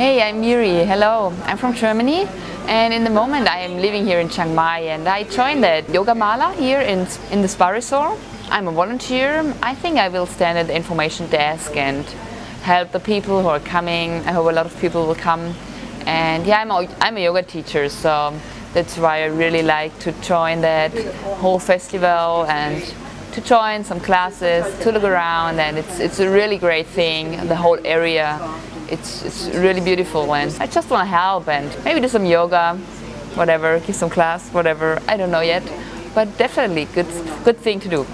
Hey, I'm Miri. Hello. I'm from Germany and in the moment I am living here in Chiang Mai and I joined the Yoga Mala here in, in the spa resort. I'm a volunteer. I think I will stand at the information desk and help the people who are coming. I hope a lot of people will come. And yeah, I'm a, I'm a yoga teacher, so that's why I really like to join that whole festival and to join some classes, to look around, and it's, it's a really great thing, the whole area. It's, it's really beautiful, and I just want to help and maybe do some yoga, whatever, give some class, whatever, I don't know yet, but definitely good, good thing to do.